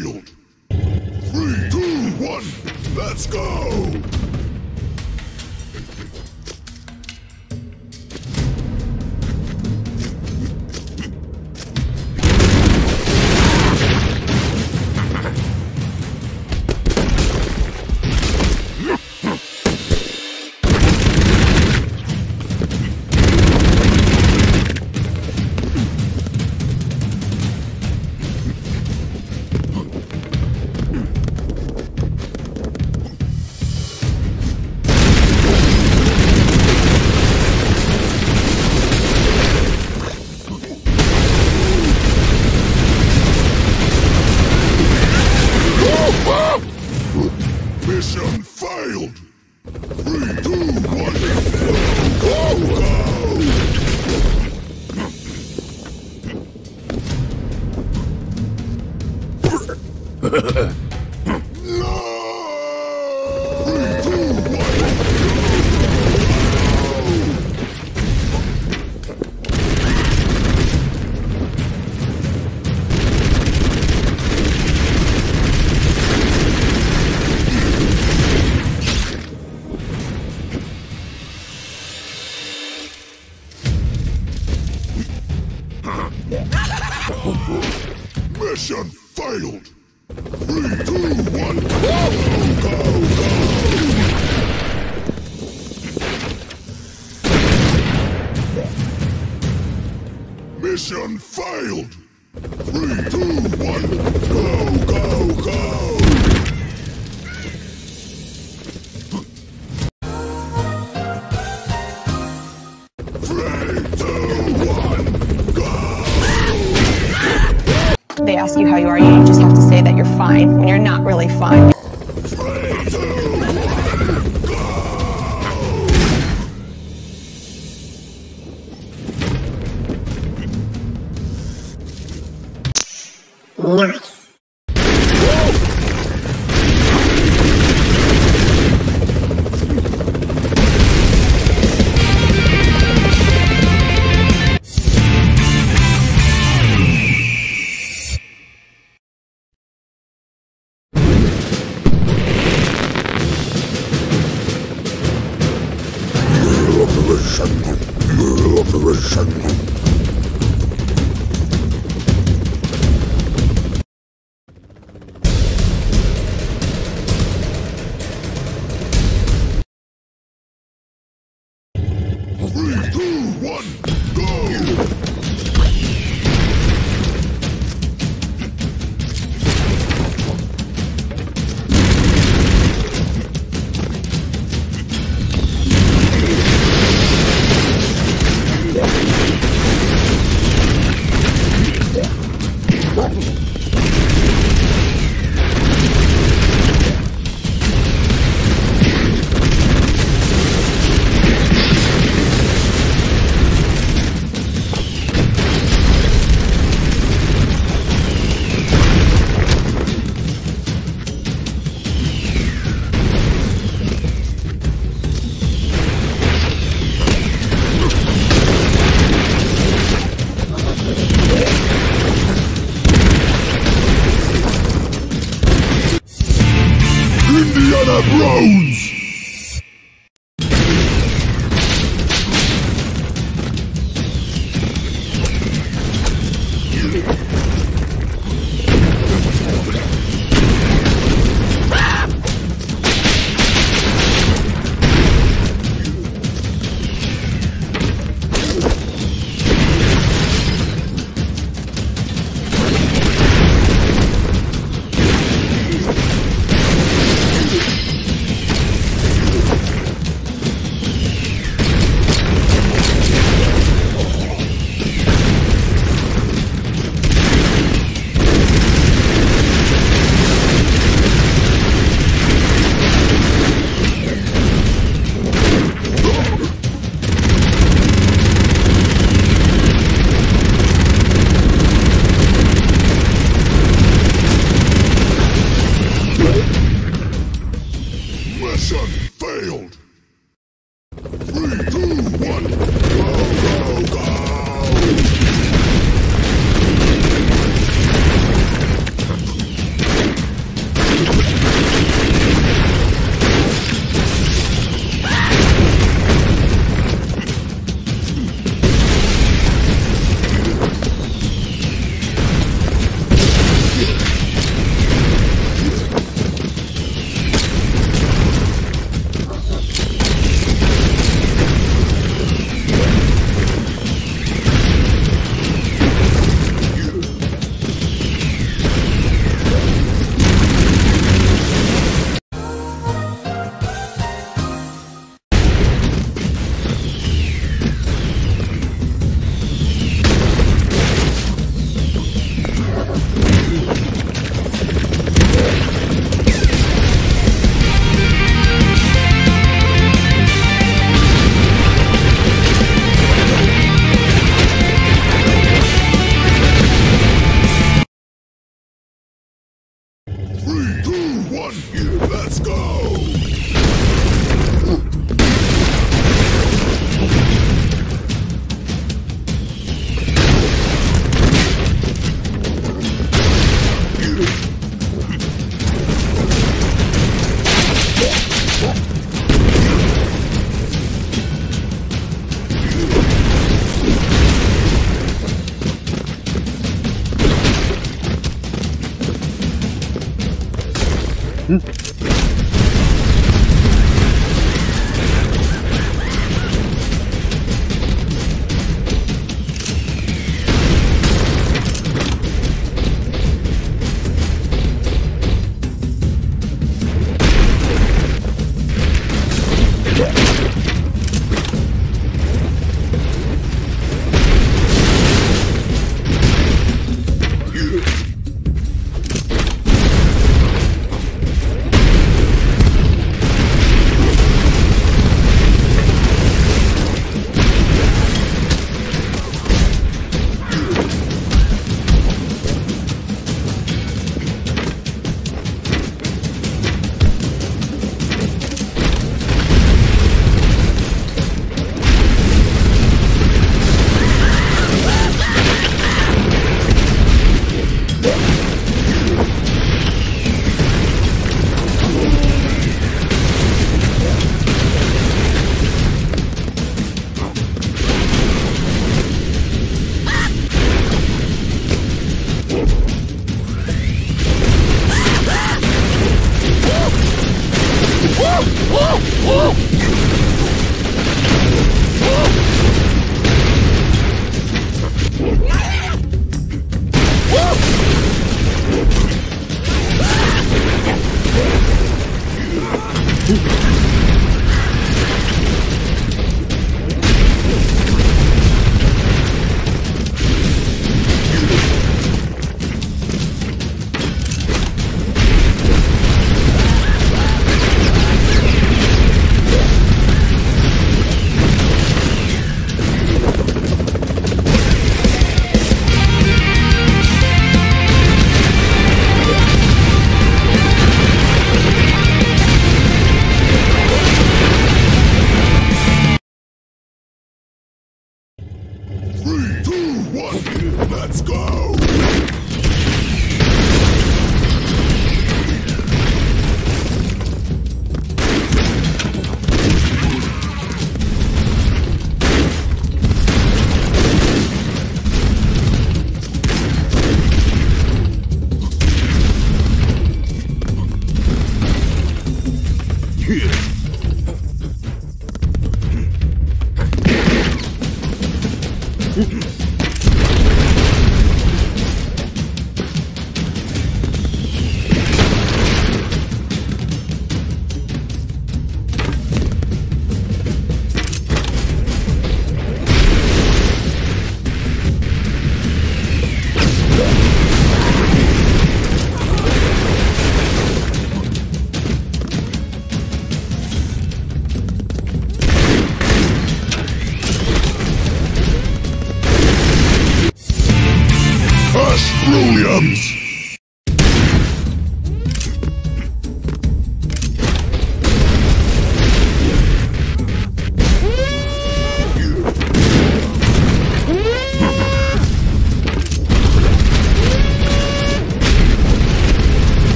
failed! Three, two, one, let's go! Ask you how you are, you just have to say that you're fine when you're not really fine. Indiana Brones! Hmm?